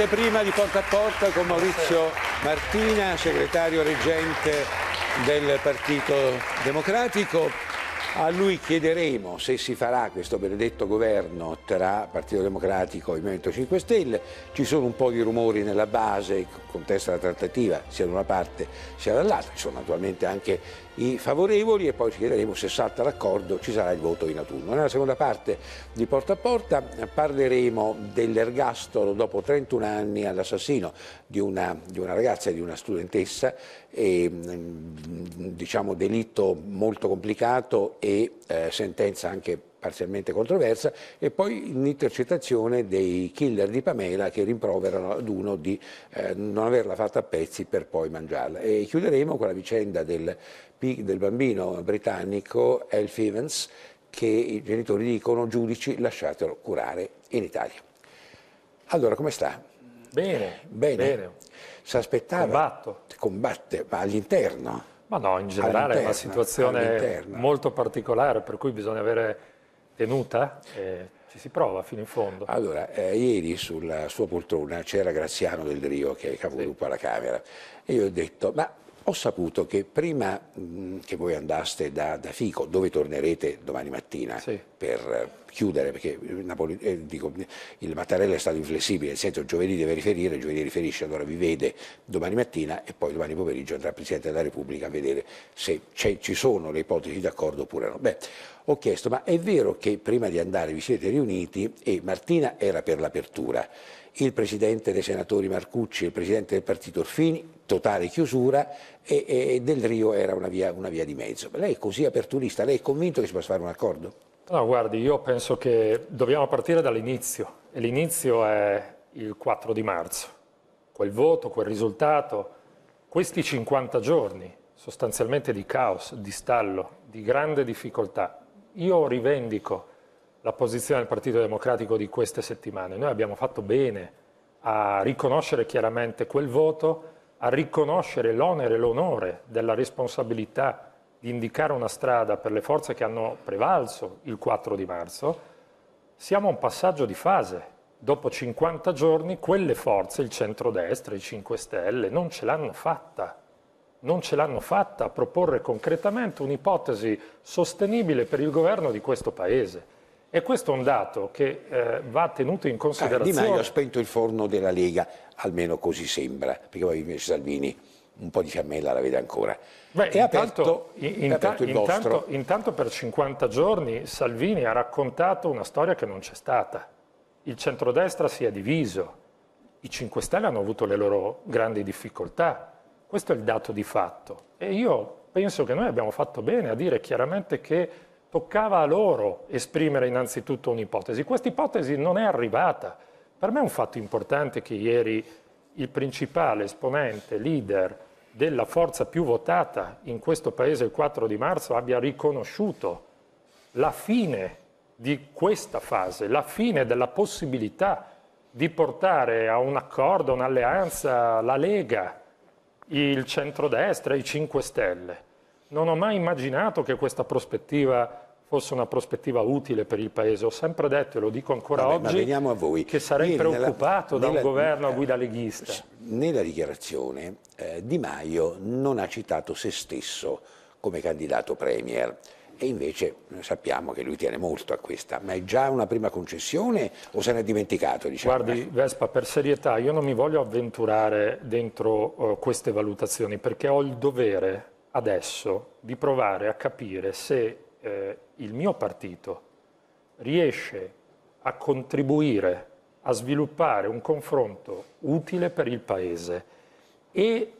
L'anteprima di Porta a Porta con Maurizio Martina, segretario reggente del Partito Democratico. A lui chiederemo se si farà questo benedetto governo tra Partito Democratico e Movimento 5 Stelle. Ci sono un po' di rumori nella base, contesta la trattativa sia da una parte sia dall'altra. Ci sono naturalmente anche i favorevoli e poi ci chiederemo se salta l'accordo ci sarà il voto in autunno. Nella seconda parte di Porta a Porta parleremo dell'ergastolo dopo 31 anni all'assassino di una, di una ragazza e di una studentessa, e, diciamo delitto molto complicato e eh, sentenza anche parzialmente controversa, e poi l'intercettazione dei killer di Pamela che rimproverano ad uno di eh, non averla fatta a pezzi per poi mangiarla. E chiuderemo con la vicenda del, del bambino britannico Elf Evans che i genitori dicono giudici lasciatelo curare in Italia. Allora, come sta? Bene, bene. bene. Si aspettava? Combatto. Combatte, ma all'interno? Ma no, in generale è una situazione molto particolare per cui bisogna avere tenuta e ci si prova fino in fondo. Allora, eh, ieri sulla sua poltrona c'era Graziano del Rio che è capogruppo sì. alla Camera e io ho detto, ma ho saputo che prima mh, che voi andaste da, da, Fico, dove tornerete domani mattina sì. per uh, chiudere, perché Napoli, eh, dico, il Mattarella è stato inflessibile, nel senso giovedì deve riferire, giovedì riferisce, allora vi vede domani mattina e poi domani pomeriggio andrà il Presidente della Repubblica a vedere se ci sono le ipotesi d'accordo oppure no. Beh, ho chiesto, ma è vero che prima di andare vi siete riuniti e Martina era per l'apertura, il Presidente dei Senatori Marcucci il Presidente del Partito Orfini totale chiusura e, e Del Rio era una via, una via, di mezzo. Lei è così aperturista, lei è convinto che si possa fare un accordo? No, guardi, io penso che dobbiamo partire dall'inizio e l'inizio è il 4 di marzo. Quel voto, quel risultato, questi 50 giorni sostanzialmente di caos, di stallo, di grande difficoltà. Io rivendico la posizione del Partito Democratico di queste settimane. Noi abbiamo fatto bene a riconoscere chiaramente quel voto, a riconoscere l'onere e l'onore della responsabilità di indicare una strada per le forze che hanno prevalso il 4 di marzo, siamo a un passaggio di fase. Dopo 50 giorni quelle forze, il centrodestra, i 5 Stelle, non ce l'hanno fatta. Non ce l'hanno fatta a proporre concretamente un'ipotesi sostenibile per il governo di questo Paese. E questo è un dato che eh, va tenuto in considerazione. Ah, di Maio ha spento il forno della Lega, almeno così sembra, perché poi invece Salvini un po' di fiammella la vede ancora. Beh, è intanto, aperto, in, è aperto intanto, intanto per 50 giorni Salvini ha raccontato una storia che non c'è stata. Il centrodestra si è diviso, i 5 Stelle hanno avuto le loro grandi difficoltà. Questo è il dato di fatto. E io penso che noi abbiamo fatto bene a dire chiaramente che toccava a loro esprimere innanzitutto un'ipotesi. Questa ipotesi non è arrivata. Per me è un fatto importante che ieri il principale esponente, leader della forza più votata in questo Paese il 4 di marzo abbia riconosciuto la fine di questa fase, la fine della possibilità di portare a un accordo, un'alleanza, la Lega, il centrodestra, i 5 Stelle. Non ho mai immaginato che questa prospettiva fosse una prospettiva utile per il Paese. Ho sempre detto, e lo dico ancora Vabbè, oggi, che sarei Ieri preoccupato nella, da un governo a guida leghista. Nella dichiarazione eh, Di Maio non ha citato se stesso come candidato Premier e invece sappiamo che lui tiene molto a questa, ma è già una prima concessione o se ne è dimenticato? Diciamo? Guardi Vespa, per serietà io non mi voglio avventurare dentro uh, queste valutazioni perché ho il dovere adesso di provare a capire se eh, il mio partito riesce a contribuire a sviluppare un confronto utile per il Paese e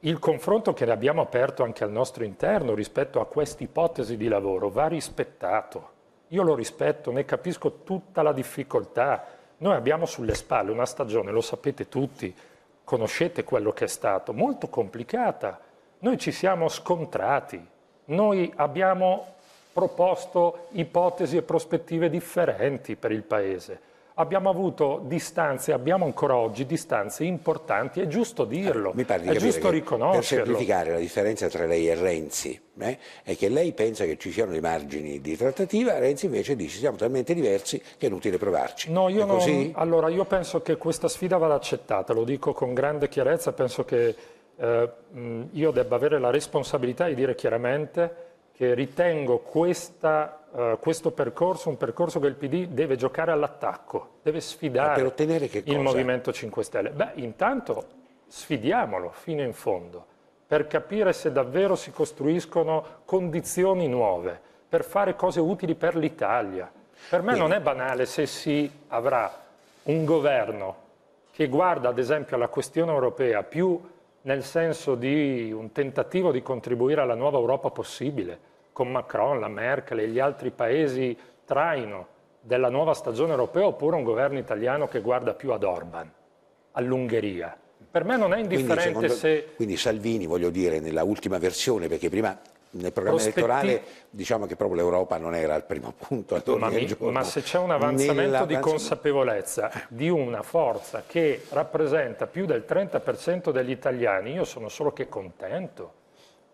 il confronto che abbiamo aperto anche al nostro interno rispetto a questa ipotesi di lavoro va rispettato. Io lo rispetto, ne capisco tutta la difficoltà. Noi abbiamo sulle spalle una stagione, lo sapete tutti, conoscete quello che è stato, molto complicata. Noi ci siamo scontrati, noi abbiamo proposto ipotesi e prospettive differenti per il Paese. abbiamo avuto distanze, abbiamo ancora oggi distanze importanti, è giusto dirlo, Mi pare di è giusto riconoscerlo. Per semplificare la differenza tra lei e Renzi eh, è che lei pensa che ci siano dei margini di trattativa, Renzi invece dice siamo talmente diversi che è inutile provarci. No, io, non, allora, io penso che questa sfida vada accettata, lo dico con grande chiarezza, penso che eh, io debba avere la responsabilità di dire chiaramente che ritengo questa, uh, questo percorso un percorso che il PD deve giocare all'attacco, deve sfidare il Movimento 5 Stelle. Beh, intanto sfidiamolo fino in fondo per capire se davvero si costruiscono condizioni nuove, per fare cose utili per l'Italia. Per me Quindi. non è banale se si avrà un governo che guarda ad esempio alla questione europea più nel senso di un tentativo di contribuire alla nuova Europa possibile, con Macron, la Merkel e gli altri paesi traino della nuova stagione europea, oppure un governo italiano che guarda più ad Orban, all'Ungheria. Per me non è indifferente quindi, secondo, se... Quindi Salvini, voglio dire, nella ultima versione, perché prima nel programma Prospetti... elettorale diciamo che proprio l'Europa non era al primo punto ma, mi, ma, se c'è un avanzamento di consapevolezza di una forza che rappresenta più del 30% degli italiani, io sono solo che contento.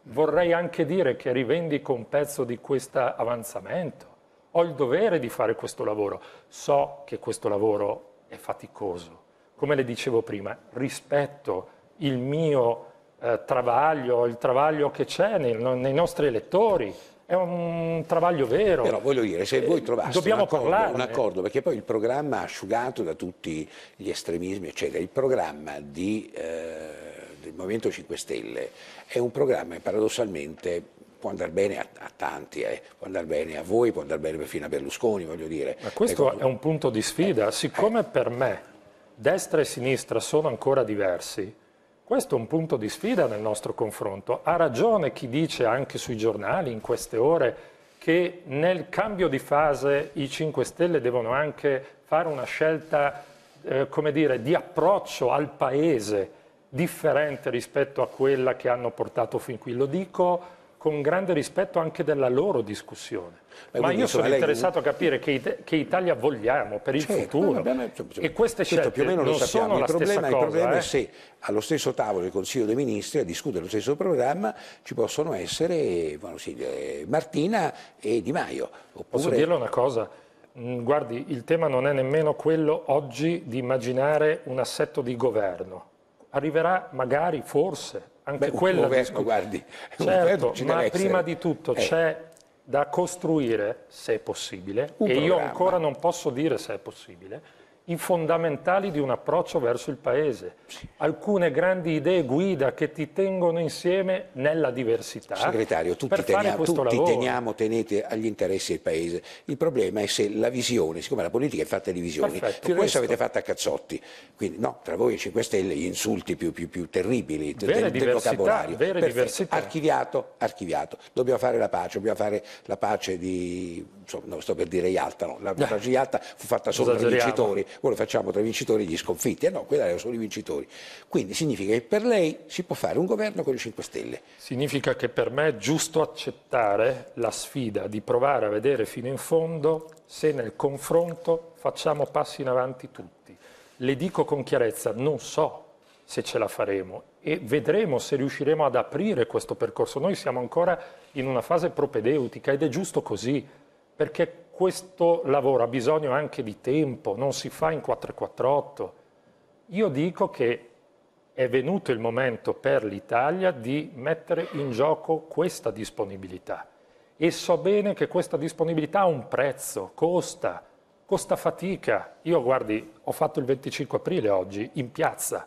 Vorrei anche dire che rivendico un pezzo di questo avanzamento. Ho il dovere di fare questo lavoro. So che questo lavoro è faticoso. Come le dicevo prima, rispetto il mio eh, travaglio, il travaglio che c'è nei, nei, nostri elettori. È un travaglio vero. Però voglio dire, se voi trovaste un accordo, un accordo, perché poi il programma asciugato da tutti gli estremismi, eccetera, il programma di, eh, del Movimento 5 Stelle è un programma che paradossalmente può andare bene a, a tanti, eh. può andare bene a voi, può andare bene perfino a Berlusconi, voglio dire. Ma questo ecco, è un punto di sfida. Eh, Siccome eh. per me destra e sinistra sono ancora diversi, questo è un punto di sfida nel nostro confronto. Ha ragione chi dice anche sui giornali in queste ore che nel cambio di fase i 5 Stelle devono anche fare una scelta, eh, come dire, di approccio al paese differente rispetto a quella che hanno portato fin qui. Lo dico con grande rispetto anche della loro discussione. Ma, Ma io sono interessato a capire che, che, Italia vogliamo per il certo, futuro. Abbiamo, e queste scelte più o meno lo sappiamo. Il problema, cosa, il problema eh? è se allo stesso tavolo del Consiglio dei Ministri a discutere lo stesso programma ci possono essere bueno, sì, eh, Martina e Di Maio. Oppure... Posso dirle una cosa? Mm, guardi, il tema non è nemmeno quello oggi di immaginare un assetto di governo. Arriverà magari, forse, anche Beh, quella governo, guardi, certo, ma prima di tutto eh. c'è da costruire, se è possibile, un e programma. io ancora non posso dire se è possibile, i fondamentali di un approccio verso il Paese. Alcune grandi idee guida che ti tengono insieme nella diversità. Segretario, tutti, teniamo, tutti teniamo, tenete agli interessi del Paese. Il problema è se la visione, siccome la politica è fatta di visioni, fino adesso avete fatto a cazzotti, quindi no, tra voi e 5 Stelle gli insulti più, più, più terribili del, del vocabolario. Vere diversità. Archiviato, archiviato. Dobbiamo fare la pace, dobbiamo fare la pace di, insomma, no, sto per dire Ialta, no, la pace di Ialta fu fatta solo tra vincitori ora facciamo tra i vincitori e gli sconfitti, eh no, quella erano solo i vincitori. Quindi significa che per lei si può fare un governo con i 5 Stelle. Significa che per me è giusto accettare la sfida di provare a vedere fino in fondo se nel confronto facciamo passi in avanti tutti. Le dico con chiarezza, non so se ce la faremo e vedremo se riusciremo ad aprire questo percorso. Noi siamo ancora in una fase propedeutica ed è giusto così, perché questo lavoro ha bisogno anche di tempo, non si fa in 448. Io dico che è venuto il momento per l'Italia di mettere in gioco questa disponibilità e so bene che questa disponibilità ha un prezzo, costa, costa fatica. Io guardi, ho fatto il 25 aprile oggi in piazza,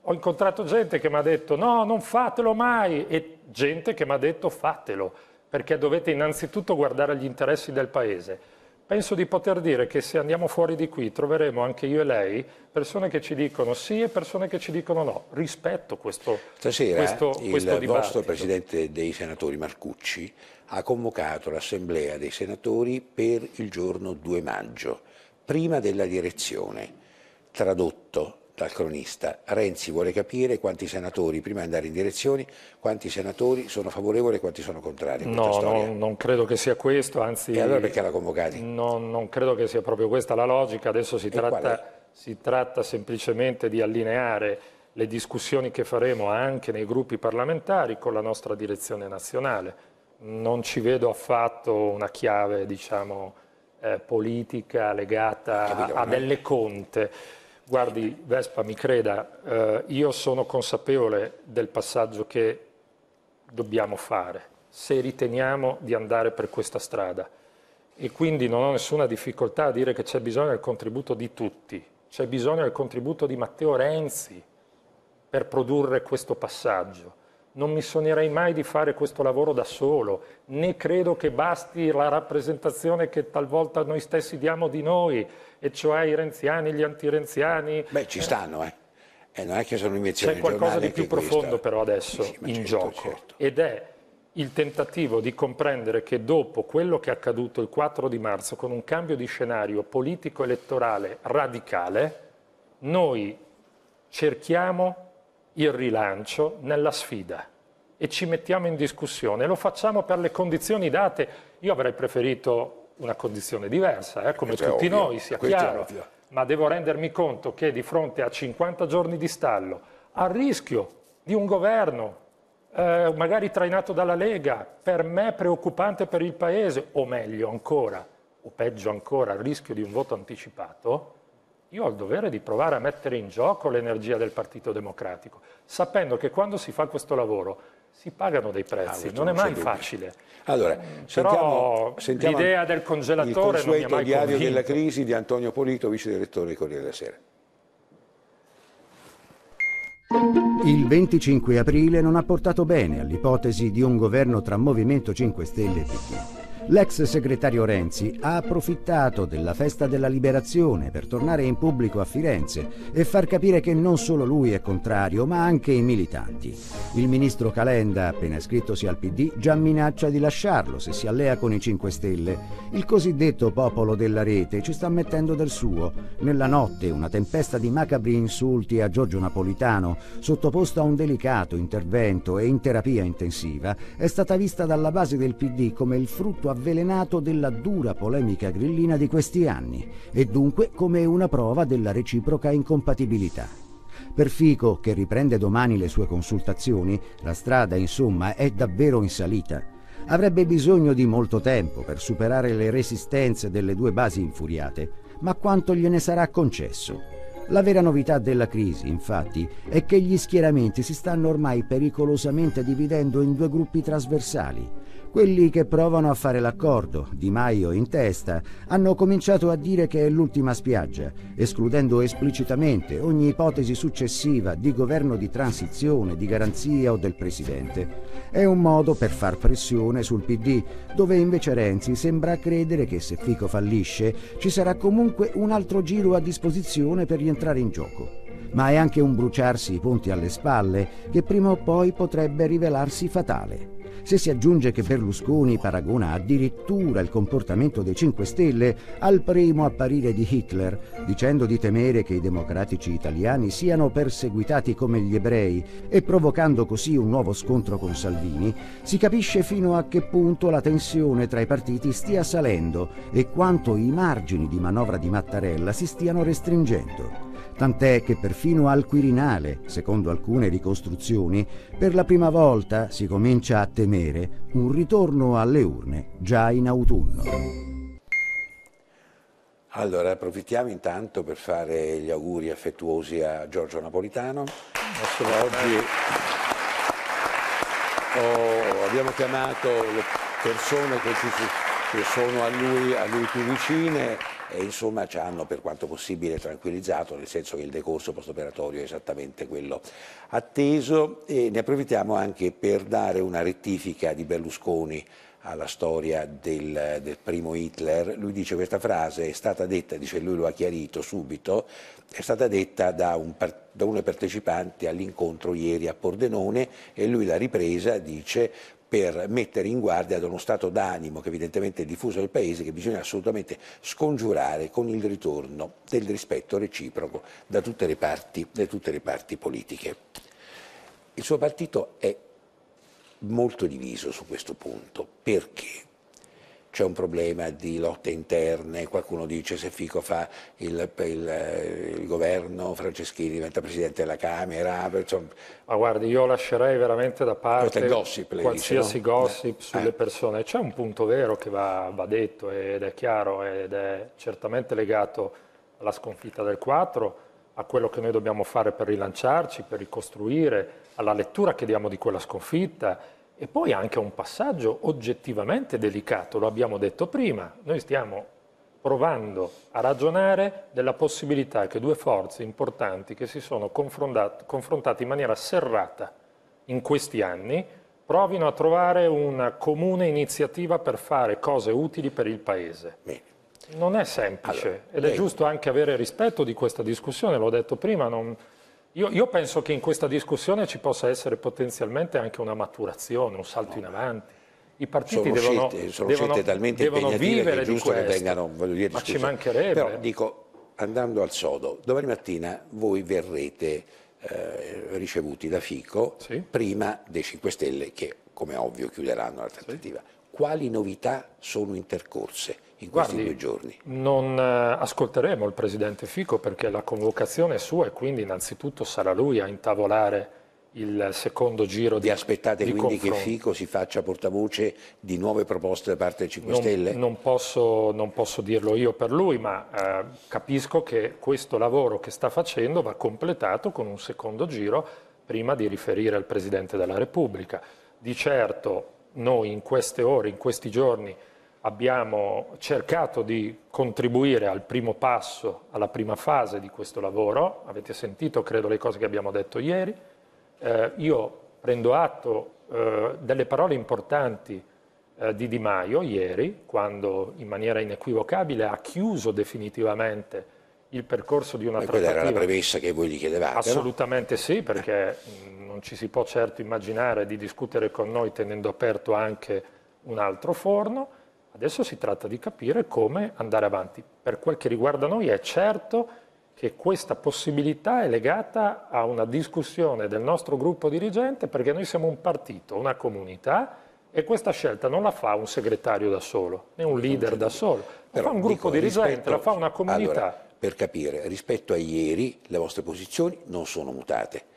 ho incontrato gente che mi ha detto no, non fatelo mai e gente che mi ha detto fatelo perché dovete innanzitutto guardare agli interessi del Paese. Penso di poter dire che se andiamo fuori di qui troveremo anche io e lei persone che ci dicono sì e persone che ci dicono no. Rispetto questo, Stasera questo, il questo dibattito. vostro Presidente dei Senatori Marcucci ha convocato l'Assemblea dei Senatori per il giorno 2 maggio, prima della direzione. Tradotto, dal cronista. Renzi vuole capire quanti senatori, prima di andare in direzioni, quanti senatori sono favorevoli e quanti sono contrari. No, no, non credo che sia questo, anzi... E allora perché l'ha convocati? No, non credo che sia proprio questa la logica, adesso si, tratta, si tratta semplicemente di allineare le discussioni che faremo anche nei gruppi parlamentari con la nostra direzione nazionale. Non ci vedo affatto una chiave, diciamo, eh, politica legata Capito, a delle conte. Guardi, Vespa, mi creda, eh, io sono consapevole del passaggio che dobbiamo fare se riteniamo di andare per questa strada. E quindi non ho nessuna difficoltà a dire che c'è bisogno del contributo di tutti, c'è bisogno del contributo di Matteo Renzi per produrre questo passaggio non mi sognerei mai di fare questo lavoro da solo, né credo che basti la rappresentazione che talvolta noi stessi diamo di noi, e cioè i renziani, gli antirenziani. Beh, ci stanno, eh. eh non è che sono invenzioni C'è qualcosa di più profondo però adesso sì, in certo, gioco, certo. ed è il tentativo di comprendere che dopo quello che è accaduto il 4 di marzo, con un cambio di scenario politico-elettorale radicale, noi cerchiamo il rilancio nella sfida e ci mettiamo in discussione. Lo facciamo per le condizioni date. Io avrei preferito una condizione diversa, eh, come tutti ovvio. noi, sia Questo chiaro, ma devo rendermi conto che di fronte a 50 giorni di stallo, al rischio di un governo eh, magari trainato dalla Lega, per me preoccupante per il Paese, o meglio ancora, o peggio ancora, al rischio di un voto anticipato, io ho il dovere di provare a mettere in gioco l'energia del Partito Democratico, sapendo che quando si fa questo lavoro si pagano dei prezzi, ah, non è mai facile. Allora, sentiamo, sentiamo l'idea del congelatore il consueto diario della crisi di Antonio Polito, vice direttore del Corriere della Sera. Il 25 aprile non ha portato bene all'ipotesi di un governo tra Movimento 5 Stelle e PD. L'ex segretario Renzi ha approfittato della festa della liberazione per tornare in pubblico a Firenze e far capire che non solo lui è contrario, ma anche i militanti. Il ministro Calenda, appena iscrittosi al PD, già minaccia di lasciarlo se si allea con i 5 Stelle. Il cosiddetto popolo della rete ci sta mettendo del suo. Nella notte una tempesta di macabri insulti a Giorgio Napolitano, sottoposto a un delicato intervento e in terapia intensiva, è stata vista dalla base del PD come il frutto avvelenato della dura polemica grillina di questi anni e dunque come una prova della reciproca incompatibilità. Per Fico, che riprende domani le sue consultazioni, la strada insomma è davvero in salita. Avrebbe bisogno di molto tempo per superare le resistenze delle due basi infuriate, ma quanto gliene sarà concesso? La vera novità della crisi, infatti, è che gli schieramenti si stanno ormai pericolosamente dividendo in due gruppi trasversali quelli che provano a fare l'accordo, Di Maio in testa, hanno cominciato a dire che è l'ultima spiaggia, escludendo esplicitamente ogni ipotesi successiva di governo di transizione, di garanzia o del Presidente. È un modo per far pressione sul PD, dove invece Renzi sembra credere che se Fico fallisce ci sarà comunque un altro giro a disposizione per rientrare in gioco. Ma è anche un bruciarsi i ponti alle spalle che prima o poi potrebbe rivelarsi fatale. Se si aggiunge che Berlusconi paragona addirittura il comportamento dei 5 Stelle al primo apparire di Hitler, dicendo di temere che i democratici italiani siano perseguitati come gli ebrei e provocando così un nuovo scontro con Salvini, si capisce fino a che punto la tensione tra i partiti stia salendo e quanto i margini di manovra di Mattarella si stiano restringendo tant'è che perfino al Quirinale, secondo alcune ricostruzioni, per la prima volta si comincia a temere un ritorno alle urne già in autunno. Allora, approfittiamo intanto per fare gli auguri affettuosi a Giorgio Napolitano. Oggi oh, abbiamo chiamato le persone che, ci, che sono a lui, a lui più vicine e insomma ci hanno per quanto possibile tranquillizzato, nel senso che il decorso post-operatorio è esattamente quello atteso. E ne approfittiamo anche per dare una rettifica di Berlusconi alla storia del, del, primo Hitler, lui dice questa frase è stata detta, dice lui lo ha chiarito subito, è stata detta da, un, da uno dei partecipanti all'incontro ieri a Pordenone e lui l'ha ripresa, dice per mettere in guardia da uno stato d'animo che evidentemente è diffuso nel Paese che bisogna assolutamente scongiurare con il ritorno del rispetto reciproco da tutte le parti, da tutte le parti politiche. Il suo partito è molto diviso su questo punto. Perché? C'è un problema di lotte interne, qualcuno dice se Fico fa il, il, il governo, Franceschini diventa Presidente della Camera. Insomma. Ma guardi, io lascerei veramente da parte gossip, qualsiasi dice, no? gossip eh. sulle persone. C'è un punto vero che va, va detto ed è chiaro ed è certamente legato alla sconfitta del 4, a quello che noi dobbiamo fare per rilanciarci, per ricostruire, alla lettura che diamo di quella sconfitta e poi anche un passaggio oggettivamente delicato, lo abbiamo detto prima, noi stiamo provando a ragionare della possibilità che due forze importanti che si sono confrontate in maniera serrata in questi anni provino a trovare una comune iniziativa per fare cose utili per il Paese. Bene. Non è semplice allora, ed è giusto anche avere rispetto di questa discussione, l'ho detto prima, non, io, io, penso che in questa discussione ci possa essere potenzialmente anche una maturazione, un salto no. in avanti. I partiti sono devono, scelte, sono devono, scelte talmente devono impegnative che è giusto che vengano voglio dire, Ma ci mancherebbe. Però dico, andando al sodo, domani mattina voi verrete eh, ricevuti da Fico sì. prima dei 5 Stelle che, come ovvio, chiuderanno la trattativa. Sì. Quali novità sono intercorse? in questi Guardi, due giorni? Non eh, ascolteremo il Presidente Fico perché la convocazione è sua e quindi innanzitutto sarà lui a intavolare il secondo giro di Vi aspettate di quindi confronto. che Fico si faccia portavoce di nuove proposte da parte del 5 non, Stelle? Non posso, non posso, dirlo io per lui, ma eh, capisco che questo lavoro che sta facendo va completato con un secondo giro prima di riferire al Presidente della Repubblica. Di certo noi in queste ore, in questi giorni, abbiamo cercato di contribuire al primo passo, alla prima fase di questo lavoro. Avete sentito, credo, le cose che abbiamo detto ieri. Eh, io prendo atto eh, delle parole importanti eh, di Di Maio ieri, quando in maniera inequivocabile ha chiuso definitivamente il percorso di una trattativa. Quella era la premessa che voi gli chiedevate, Assolutamente no? sì, perché non ci si può certo immaginare di discutere con noi tenendo aperto anche un altro forno. Adesso si tratta di capire come andare avanti. Per quel che riguarda noi è certo che questa possibilità è legata a una discussione del nostro gruppo dirigente perché noi siamo un partito, una comunità e questa scelta non la fa un segretario da solo, né un leader da solo, la fa un gruppo dico, dirigente, rispetto, la fa una comunità. Allora, per capire, rispetto a ieri le vostre posizioni non sono mutate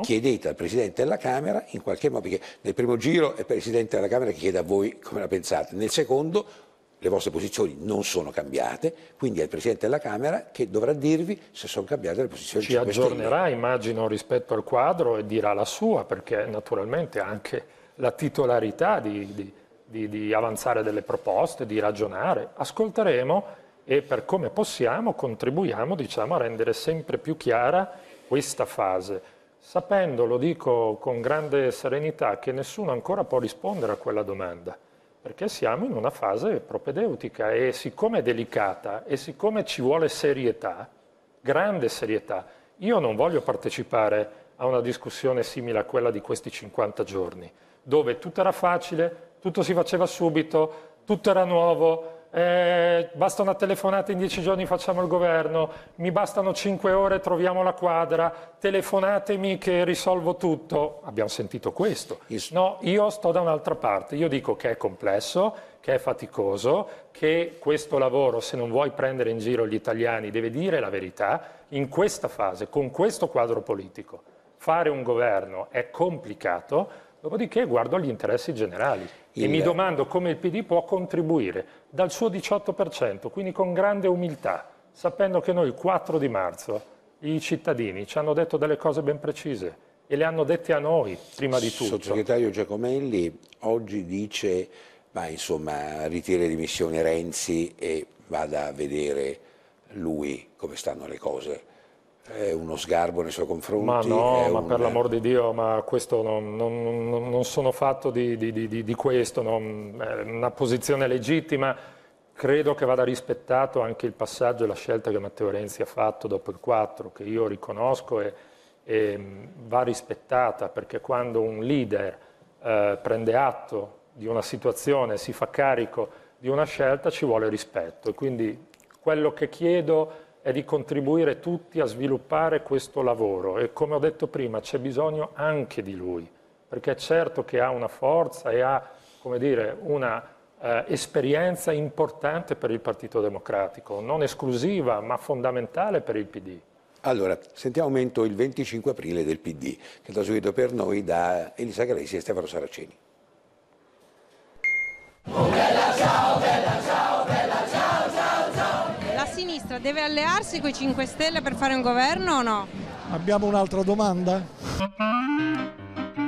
chiedete al Presidente della Camera in qualche modo, perché nel primo giro è il Presidente della Camera che chiede a voi come la pensate, nel secondo le vostre posizioni non sono cambiate, quindi è il Presidente della Camera che dovrà dirvi se sono cambiate le posizioni. Ci aggiornerà, immagino, rispetto al quadro e dirà la sua, perché naturalmente ha anche la titolarità di, di, di, di avanzare delle proposte, di ragionare. Ascolteremo e per come possiamo contribuiamo diciamo, a rendere sempre più chiara questa fase sapendo, lo dico con grande serenità, che nessuno ancora può rispondere a quella domanda, perché siamo in una fase propedeutica e siccome è delicata e siccome ci vuole serietà, grande serietà, io non voglio partecipare a una discussione simile a quella di questi 50 giorni, dove tutto era facile, tutto si faceva subito, tutto era nuovo, eh, basta una telefonata in dieci giorni facciamo il governo, mi bastano cinque ore troviamo la quadra, telefonatemi che risolvo tutto. Abbiamo sentito questo. No, io sto da un'altra parte, io dico che è complesso, che è faticoso, che questo lavoro, se non vuoi prendere in giro gli italiani, deve dire la verità in questa fase, con questo quadro politico. Fare un governo è complicato, Dopodiché guardo agli interessi generali il... e mi domando come il PD può contribuire dal suo 18%, quindi con grande umiltà, sapendo che noi il 4 di marzo i cittadini ci hanno detto delle cose ben precise e le hanno dette a noi prima di tutto. Il sottosegretario Giacomelli oggi dice, ma insomma, ritira le dimissioni Renzi e vada a vedere lui come stanno le cose è uno sgarbo nei suoi confronti? Ma no, ma un... per l'amor di Dio, ma questo non, non, non sono fatto di, di, di, di questo, non, è una posizione legittima, credo che vada rispettato anche il passaggio e la scelta che Matteo Renzi ha fatto dopo il 4, che io riconosco e, e va rispettata, perché quando un leader eh, prende atto di una situazione, si fa carico di una scelta, ci vuole rispetto. E quindi quello che chiedo è di contribuire tutti a sviluppare questo lavoro e come ho detto prima c'è bisogno anche di lui, perché è certo che ha una forza e ha come dire, una eh, esperienza importante per il Partito Democratico, non esclusiva ma fondamentale per il PD. Allora, sentiamo un momento il 25 aprile del PD, che è stato seguito per noi da Elisa Gresi e Stefano Saraceni. Sinistra deve allearsi con i 5 Stelle per fare un governo o no? Abbiamo un'altra domanda?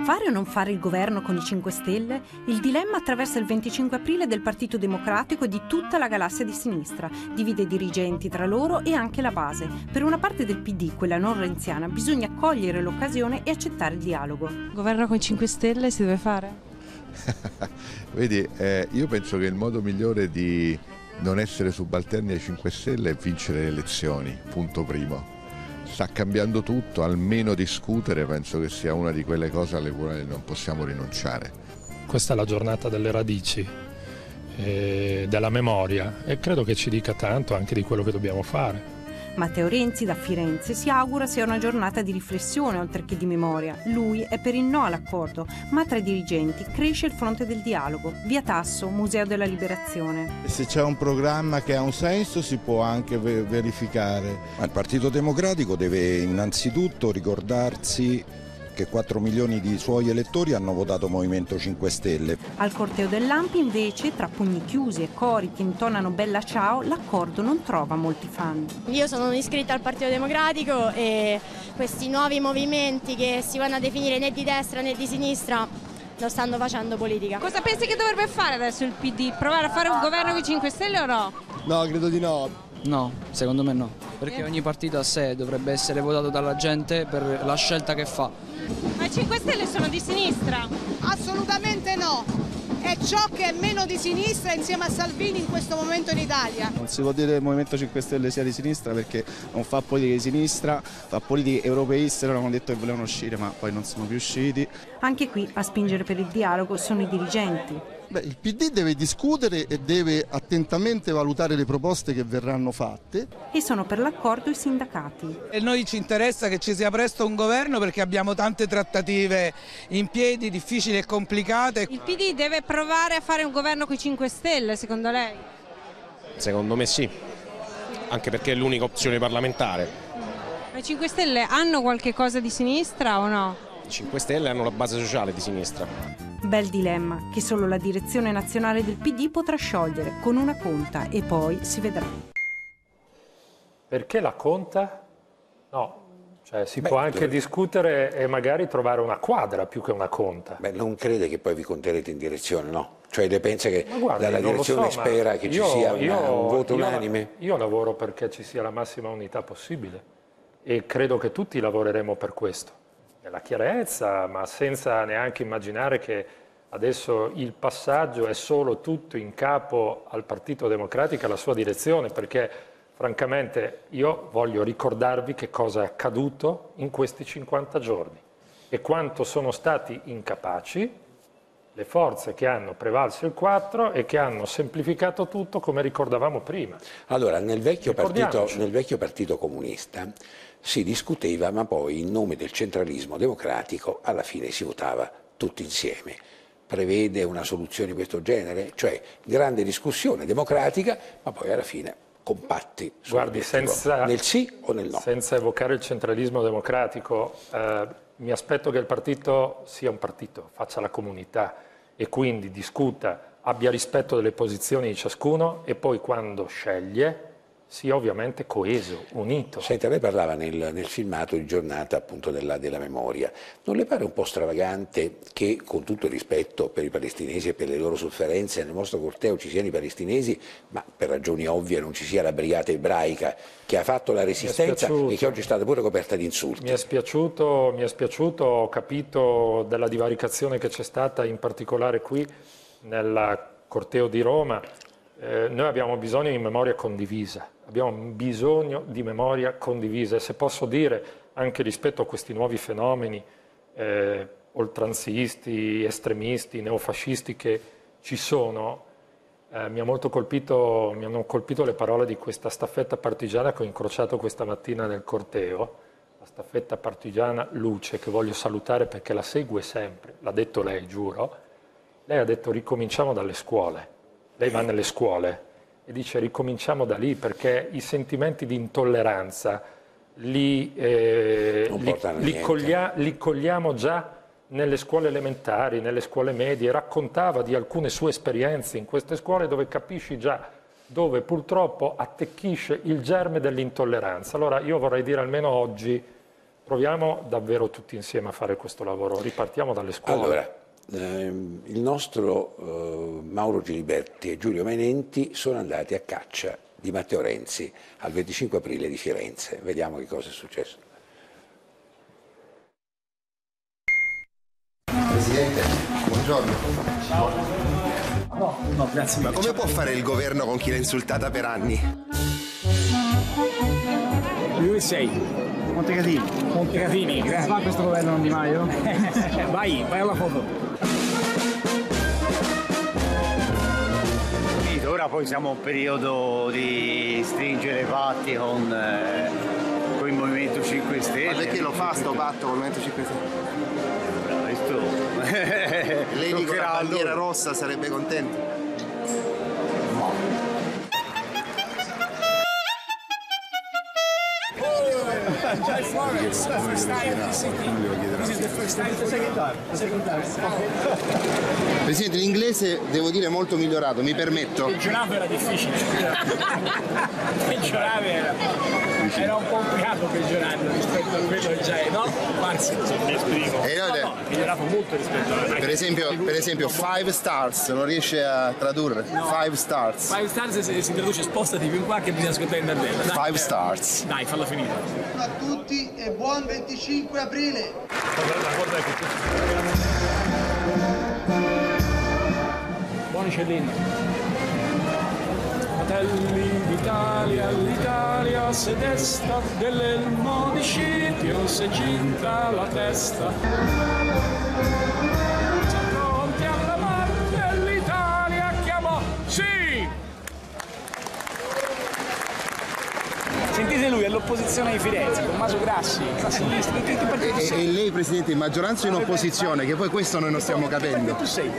Fare o non fare il governo con i 5 Stelle? Il dilemma attraversa il 25 aprile del Partito Democratico e di tutta la galassia di sinistra. Divide i dirigenti tra loro e anche la base. Per una parte del PD, quella non renziana, bisogna cogliere l'occasione e accettare il dialogo. Governo con i 5 Stelle si deve fare? Vedi, eh, io penso che il modo migliore di non essere subalterni ai 5 Stelle è vincere le elezioni, punto primo sta cambiando tutto, almeno discutere penso che sia una di quelle cose alle quali non possiamo rinunciare. Questa è la giornata delle radici, eh, della memoria e credo che ci dica tanto anche di quello che dobbiamo fare. Matteo Renzi da Firenze si augura sia una giornata di riflessione oltre che di memoria. Lui è per il no all'accordo, ma tra i dirigenti cresce il fronte del dialogo. Via Tasso, Museo della Liberazione. Se c'è un programma che ha un senso si può anche verificare. Il Partito Democratico deve innanzitutto ricordarsi che 4 milioni di suoi elettori hanno votato Movimento 5 Stelle. Al corteo dell'Ampi invece, tra pugni chiusi e cori che intonano Bella Ciao, l'accordo non trova molti fan. Io sono iscritta al Partito Democratico e questi nuovi movimenti che si vanno a definire né di destra né di sinistra non stanno facendo politica. Cosa pensi che dovrebbe fare adesso il PD? Provare a fare un governo con i 5 Stelle o no? No, credo di no. No, secondo me no, perché ogni partito a sé dovrebbe essere votato dalla gente per la scelta che fa. Ma i 5 Stelle sono di sinistra? Assolutamente no. È ciò che è meno di sinistra insieme a Salvini in questo momento in Italia. Non si può dire che il Movimento 5 Stelle sia di sinistra perché non fa politica di sinistra, fa politiche europeiste, loro hanno detto che volevano uscire ma poi non sono più usciti. Anche qui a spingere per il dialogo sono i dirigenti. Beh, il PD deve discutere e deve attentamente valutare le proposte che verranno fatte. E sono per l'accordo i sindacati. E noi ci interessa che ci sia presto un governo perché abbiamo tante trattative in piedi, difficili e complicate. Il PD deve provare a fare un governo con i 5 Stelle, secondo lei? Secondo me sì, anche perché è l'unica opzione parlamentare. Ma i 5 Stelle hanno qualche cosa di sinistra o no? I 5 Stelle hanno la base sociale di sinistra. Bel dilemma che solo la direzione nazionale del PD potrà sciogliere con una conta e poi si vedrà. Perché la conta? No, cioè, si Beh, può anche dove... discutere e magari trovare una quadra più che una conta. Beh, non crede che poi vi conterete in direzione, no? Cioè lei pensa che guardi, dalla direzione so, spera che io, ci sia una, io, un voto io, unanime? Io lavoro perché ci sia la massima unità possibile e credo che tutti lavoreremo per questo nella chiarezza, ma senza neanche immaginare che adesso il passaggio è solo tutto in capo al Partito Democratico e alla sua direzione, perché francamente io voglio ricordarvi che cosa è accaduto in questi 50 giorni e quanto sono stati incapaci le forze che hanno prevalso il 4 e che hanno semplificato tutto come ricordavamo prima. Allora, nel vecchio, partito, nel vecchio partito comunista si discuteva, ma poi in nome del centralismo democratico alla fine si votava tutti insieme. Prevede una soluzione di questo genere? Cioè grande discussione democratica, ma poi alla fine compatti Guardi, senza, nel sì o nel no. Senza evocare il centralismo democratico, eh, mi aspetto che il partito sia un partito, faccia la comunità e quindi discuta, abbia rispetto delle posizioni di ciascuno e poi quando sceglie sia ovviamente coeso, unito. Senta, lei parlava nel, nel filmato di giornata appunto della, della, memoria. Non le pare un po' stravagante che, con tutto il rispetto per i palestinesi e per le loro sofferenze, nel nostro corteo ci siano i palestinesi, ma per ragioni ovvie non ci sia la brigata ebraica che ha fatto la resistenza e che oggi è stata pure coperta di insulti? Mi è spiaciuto, mi è spiaciuto ho capito della divaricazione che c'è stata in particolare qui nel corteo di Roma. Eh, noi abbiamo bisogno di memoria condivisa abbiamo bisogno di memoria condivisa e se posso dire anche rispetto a questi nuovi fenomeni, eh, oltranzisti, estremisti, neofascisti che ci sono, eh, mi, ha colpito, mi, hanno colpito le parole di questa staffetta partigiana che ho incrociato questa mattina nel corteo, la staffetta partigiana Luce, che voglio salutare perché la segue sempre, l'ha detto lei, giuro. Lei ha detto ricominciamo dalle scuole, lei va nelle scuole e dice ricominciamo da lì perché i sentimenti di intolleranza li, eh, li, li, coglia, li cogliamo già nelle scuole elementari, nelle scuole medie, raccontava di alcune sue esperienze in queste scuole dove capisci già dove purtroppo attecchisce il germe dell'intolleranza. Allora io vorrei dire almeno oggi proviamo davvero tutti insieme a fare questo lavoro, ripartiamo dalle scuole. Allora, il nostro eh, Mauro Giliberti e Giulio Menenti sono andati a caccia di Matteo Renzi al 25 aprile di Firenze. Vediamo che cosa è successo. Presidente, buongiorno. Ciao. No, no, grazie. Ma come può fare il governo con chi l'ha insultata per anni? Dove sei? Montecatini. Montecatini, grazie. Fa questo governo non Di Maio? vai, vai alla foto. Ora poi siamo in un periodo di stringere patti con, eh, con il Movimento 5 Stelle. Ma perché lo fa sto patto con il Movimento 5 Stelle? Lei con la bandiera rossa sarebbe contento? Presidente, l'inglese devo dire molto migliorato, mi permetto. Peggiorave era difficile. Peggiorave era, era un po' complicato peggiorarlo rispetto a quello che già è, no? Anzi, mi esprimo. E no, no, migliorato molto rispetto a per esempio, per esempio, five stars, non riesce a tradurre? No. Five stars. Five stars si, si traduce spostati più in qua che bisogna ascoltare in Dardella. Five stars. Dai, falla finita. A tutti e buon 25 aprile! Buoni Cellini. Fratelli d'Italia, l'Italia se desta dell'elmo di Scipio se ginta la testa. Pronti alla morte l'Italia chiamò sì! Sentite lui, è l'opposizione di Firenze, Tommaso Grassi, a sinistra, tutti i partiti. E, e lei Presidente in maggioranza in opposizione, che poi questo noi non stiamo capendo. Tu sei.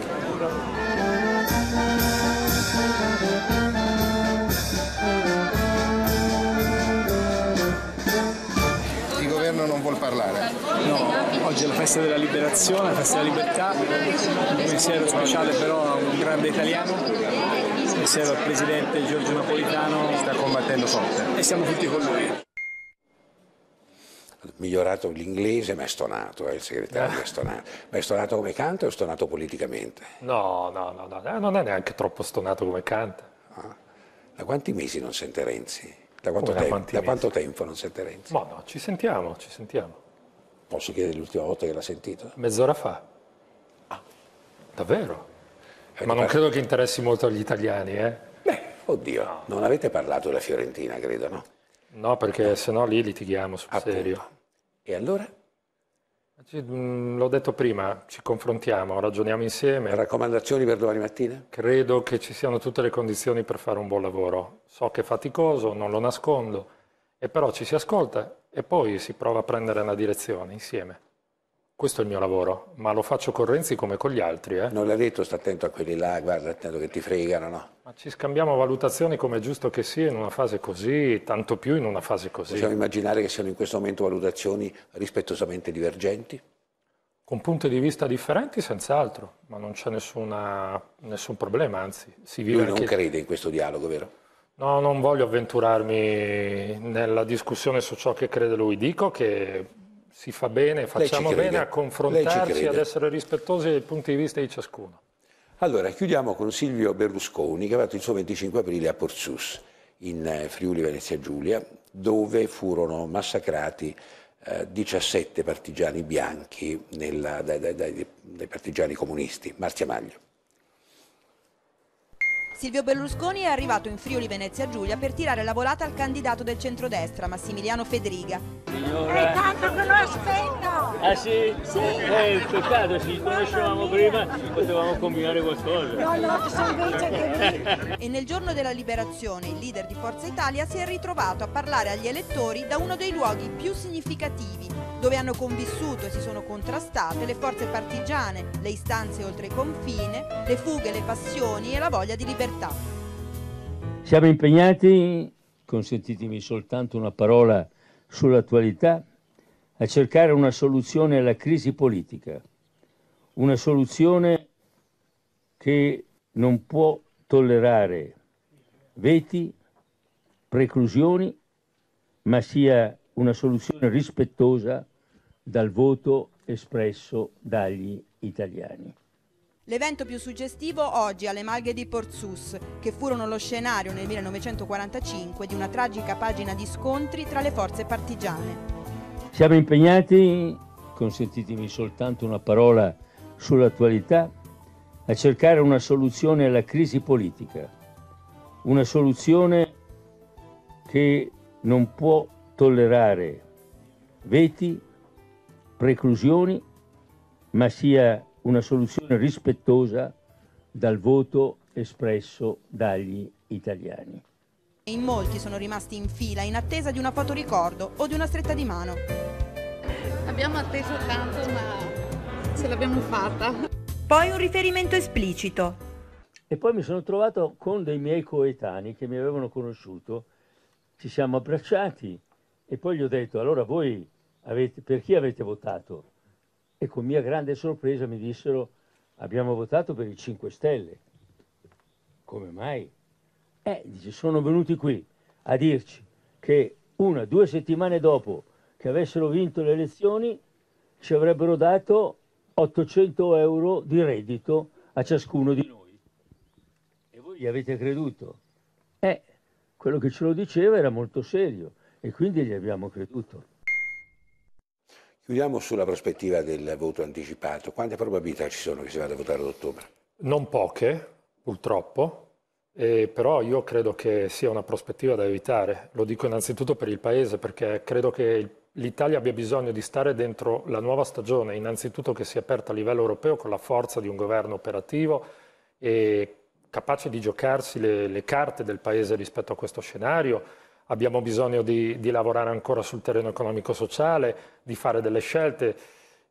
Vuol parlare. No, oggi è la festa della liberazione, la festa della libertà, un pensiero speciale però a un grande italiano pensiero al presidente Giorgio Napolitano. Sta combattendo forte. E siamo tutti con lui. Migliorato l'inglese, ma è stonato, eh, il segretario è stonato. Ma è stonato come canta o è stonato politicamente? No, no, no, no, non è neanche troppo stonato come canta. Ah. Da quanti mesi non sente Renzi? Da quanto, tempo? Da quanto tempo non sente Renzi? Ma no, ci sentiamo, ci sentiamo. Posso chiedere l'ultima volta che l'ha sentito? Mezz'ora fa. Ah. Davvero? Ma non credo che interessi molto agli italiani, eh? Beh, oddio, no. non avete parlato della Fiorentina, credo, no? No, perché no. se no lì litighiamo sul Appunto. serio. E allora? Mm, l'ho detto prima, ci confrontiamo, ragioniamo insieme. Raccomandazioni per domani mattina? Credo che ci siano tutte le condizioni per fare un buon lavoro. So che è faticoso, non lo nascondo, e però ci si ascolta e poi si prova a prendere una direzione insieme. Questo è il mio lavoro, ma lo faccio con Renzi come con gli altri. Eh? Non l'ha detto, sta attento a quelli là, guarda, attento che ti fregano, no? Ma ci scambiamo valutazioni come è giusto che sia in una fase così, tanto più in una fase così. Possiamo immaginare che siano in questo momento valutazioni rispettosamente divergenti? Con punti di vista differenti, senz'altro, ma non c'è nessuna, nessun problema, anzi, si vive Lui non anche... crede in questo dialogo, vero? No, non voglio avventurarmi nella discussione su ciò che crede lui. Dico che si fa bene, facciamo bene a confrontarci, ad essere rispettosi dei punti di vista di ciascuno. Allora, chiudiamo con Silvio Berlusconi che ha fatto il suo 25 aprile a Porzus, in eh, Friuli Venezia Giulia, dove furono massacrati eh, 17 partigiani bianchi nella, dai, dai, dai, dai partigiani comunisti. Marzia Maglio. Silvio Berlusconi è arrivato in Friuli Venezia Giulia per tirare la volata al candidato del centrodestra, Massimiliano Federiga. È tanto che lo aspetto! Ah sì? Sì. Eh, peccato, ci conoscevamo prima, potevamo combinare qualcosa. No, no, ci sono invece che E nel giorno della liberazione il leader di Forza Italia si è ritrovato a parlare agli elettori da uno dei luoghi più significativi, dove hanno convissuto e si sono contrastate le forze partigiane, le istanze oltre confine, le fughe, le passioni e la voglia di libertà. Siamo impegnati, consentitemi soltanto una parola sull'attualità, a cercare una soluzione alla crisi politica, una soluzione che non può tollerare veti, preclusioni, ma sia una soluzione rispettosa dal voto espresso dagli italiani. L'evento più suggestivo oggi alle Malghe di Porzus, che furono lo scenario nel 1945 di una tragica pagina di scontri tra le forze partigiane. Siamo impegnati, consentitemi soltanto una parola sull'attualità, a cercare una soluzione alla crisi politica, una soluzione che non può tollerare veti, preclusioni, ma sia una soluzione rispettosa dal voto espresso dagli italiani. In molti sono rimasti in fila in attesa di una fotoricordo o di una stretta di mano. Abbiamo atteso tanto, ma ce l'abbiamo fatta. Poi un riferimento esplicito. E poi mi sono trovato con dei miei coetanei che mi avevano conosciuto, ci siamo abbracciati e poi gli ho detto, allora voi avete, per chi avete votato? E con mia grande sorpresa mi dissero, abbiamo votato per i 5 Stelle. Come mai? Eh, dice, sono venuti qui a dirci che una, due settimane dopo che avessero vinto le elezioni ci avrebbero dato 800 euro di reddito a ciascuno di noi. E voi gli avete creduto? Eh, quello che ce lo diceva era molto serio e quindi gli abbiamo creduto. Chiudiamo sulla prospettiva del voto anticipato. Quante probabilità ci sono che si vada a votare ad ottobre? Non poche, purtroppo, eh, però io credo che sia una prospettiva da evitare. Lo dico innanzitutto per il Paese, perché credo che l'Italia abbia bisogno di stare dentro la nuova stagione, innanzitutto che sia aperta a livello europeo con la forza di un governo operativo e capace di giocarsi le, le carte del Paese rispetto a questo scenario abbiamo bisogno di, di lavorare ancora sul terreno economico-sociale, di fare delle scelte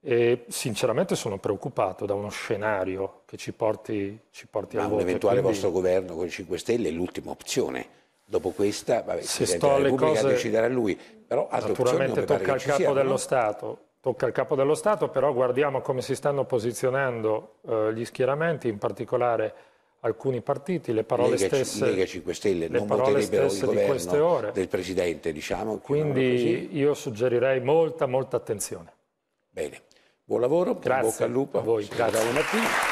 e sinceramente sono preoccupato da uno scenario che ci porti, ci porti Ma un voto. eventuale quindi, vostro governo con i 5 Stelle è l'ultima opzione. Dopo questa, vabbè, Se sto alle cose- deciderà lui, però Naturalmente tocca al capo siano, dello no? Stato, tocca al capo dello Stato, però guardiamo come si stanno posizionando eh, gli schieramenti, in particolare alcuni partiti, le parole Lega, stesse, Lega 5 Stelle le non parole voterebbero il stesse di queste governo ore. del Presidente, diciamo. Quindi io suggerirei molta, molta attenzione. Bene, buon lavoro, Grazie bocca al lupo. a voi, grazie.